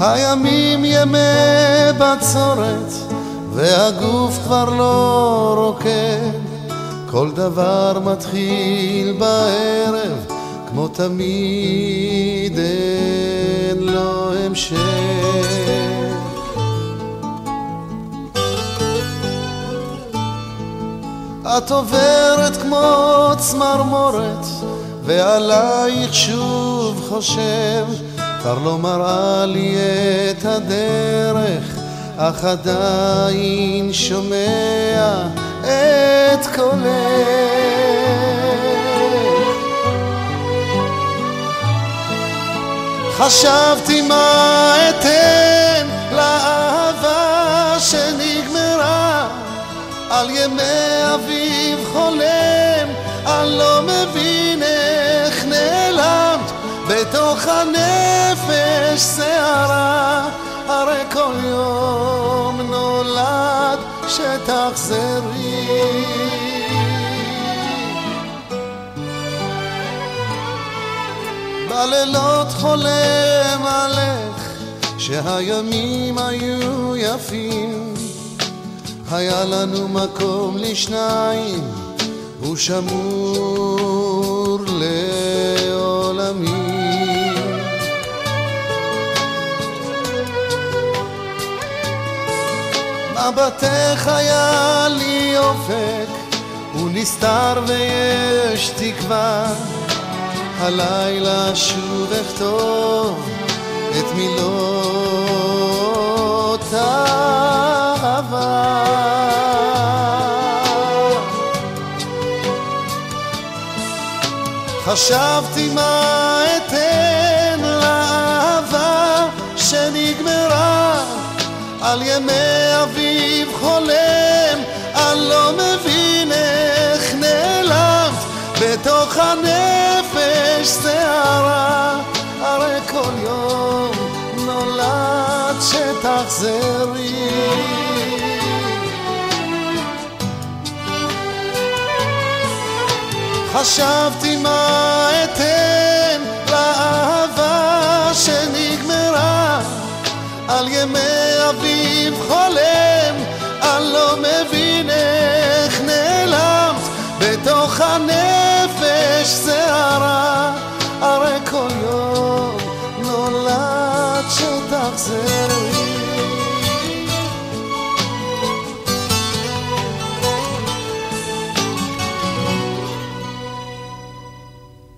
הימים ימי בצורת, והגוף כבר לא רוקד. כל דבר מתחיל בערב, כמו תמיד אין לו המשך. את עוברת כמו צמרמורת, ועלייך שוב חושב, כבר לא מראה לי את הדרך, אך עדיין שומע את קולך. חשבתי מה אתן לאהבה שנגמרה על ימי אביב חולם, אני לא מבין איך נעלמת בתוך הנפש שערה, הרי כל יום נולד שתחזרי. בלילות חולם עליך שהימים היו יפים היה לנו מקום לשניים הוא שמור לעולמים מבטך היה לי אופק הוא נסתר ויש תקווה הלילה שוב אכתוב את מילות אהבה. חשבתי מה אתן לאהבה שנגמרה על ימי בתוך הנפש שערה, הרי כל יום נולד שתחזרי. חשבתי מה אתן לאהבה שנגמרה על ימי אביב חולם, אני לא מבין איך נעלמת בתוך הנפש תחזרי